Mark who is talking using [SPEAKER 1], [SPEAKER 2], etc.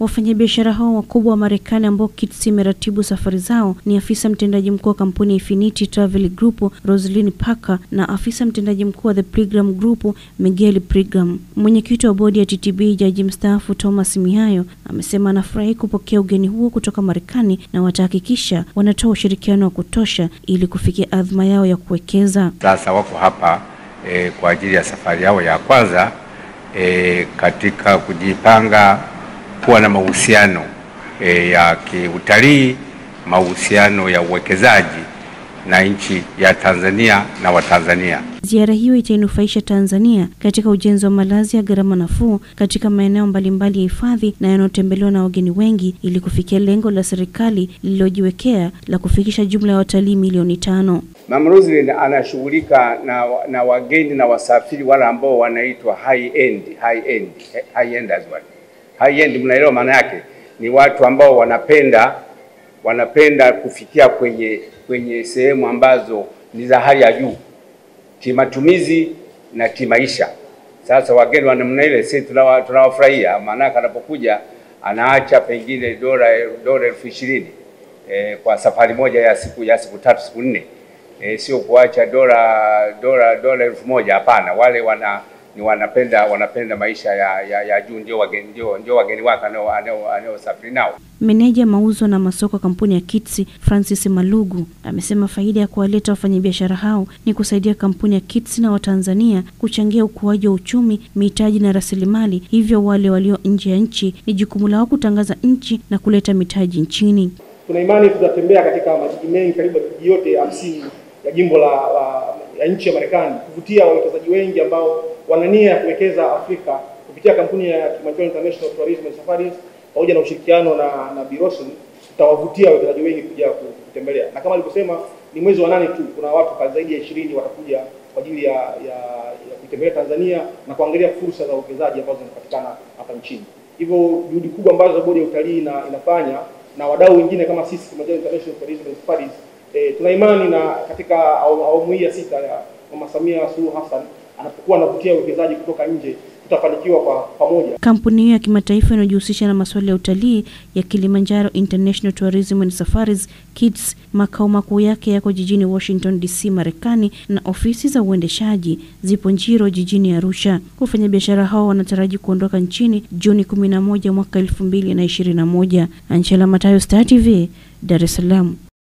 [SPEAKER 1] Wafanyabiashara hao wakubwa wa Marekani ambao KITS imeratibu safari zao ni afisa mtendaji mkuu wa kampuni ya Infinity Travel Group Roslyn Parker na afisa mtendaji mkuu wa The Pilgrim Group Miguel Pilgrim. Mwenyekiti wa bodi ya TTB jaji mstaafu Thomas Mihayo amesema anafurahi kupokea ugeni huo kutoka Marekani na watahakikisha wanatoa ushirikiano wa kutosha ili kufikia adhma yao ya kuwekeza.
[SPEAKER 2] Sasa wako hapa eh, kwa ajili ya safari yao ya kwanza e, katika kujipanga kuwa na mahusiano e, ya kiutalii, mahusiano ya uwekezaji na nchi ya Tanzania na Watanzania.
[SPEAKER 1] Ziara hiyo itainufaisha Tanzania katika ujenzi wa malazi ya gharama nafuu katika maeneo mbalimbali ya hifadhi na yanayotembelewa na wageni wengi ili kufikia lengo la serikali lililojiwekea la kufikisha jumla ya watalii milioni tano.
[SPEAKER 2] Mama Roslyn anashughulika na, na wageni na wasafiri wale ambao wanaitwa high end, high end, high end as well. End mnaelewa maana yake ni watu ambao wanapenda wanapenda kufikia kwenye kwenye sehemu ambazo ni za hali ya juu kimatumizi na kimaisha. Sasa wageni wa namna ile sisi tunawafurahia, maanake anapokuja anaacha pengine dola dola elfu ishirini e, kwa safari moja ya siku ya siku tatu siku nne e, sio kuacha dola dola dola elfu moja hapana. Wale wana ni wanapenda wanapenda maisha ya, ya, ya juu, ndio wageni ndio ndio wageni wake anaosafiri nao.
[SPEAKER 1] Meneja mauzo na masoko kampuni ya Kitsi Francis Malugu amesema faida ya kuwaleta wafanyabiashara hao ni kusaidia kampuni ya Kitsi na Watanzania kuchangia ukuaji wa uchumi, mitaji na rasilimali. Hivyo wale walio nje ya nchi ni jukumu lao kutangaza nchi na kuleta mitaji nchini.
[SPEAKER 3] Tuna imani tutatembea katika majiji mengi, karibu majiji yote hamsini ya jimbo la, la ya nchi ya Marekani, kuvutia wawekezaji wengi ambao wana nia ya kuwekeza Afrika kupitia kampuni ya Kilimanjaro International Tourism and Safaris pamoja na ushirikiano na na Biroson tutawavutia wawekezaji wengi kuja kutembelea, na kama alivyosema ni mwezi wa nane tu, kuna watu zaidi ya ishirini watakuja kwa ajili ya, ya, ya kutembelea Tanzania na kuangalia fursa za uwekezaji ambazo zinapatikana hapa nchini. Hivyo juhudi kubwa ambazo bodi ya utalii ina, inafanya na wadau wengine kama sisi Kilimanjaro International Tourism and Safaris eh, tuna imani na katika awamu hii ya sita ya Mama Samia Suluhu Hassan anapokuwa anavutia uwekezaji kutoka nje tutafanikiwa kwa pamoja.
[SPEAKER 1] Kampuni hiyo ya kimataifa inayojihusisha na masuala ya utalii ya Kilimanjaro International Tourism and Safaris Kids, makao makuu yake yako jijini Washington DC, Marekani, na ofisi za uendeshaji zipo Njiro jijini Arusha. Wafanyabiashara hao wanataraji kuondoka nchini Juni 11 mwaka 2021. Angela Matayo, Star TV, Dar es Salaam.